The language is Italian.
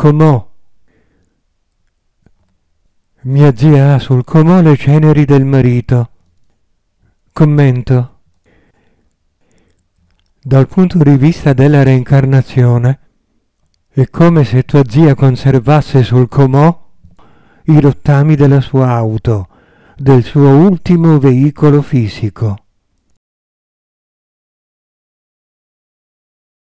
Comò. Mia zia ha sul comò le ceneri del marito. Commento. Dal punto di vista della reincarnazione, è come se tua zia conservasse sul comò i rottami della sua auto, del suo ultimo veicolo fisico.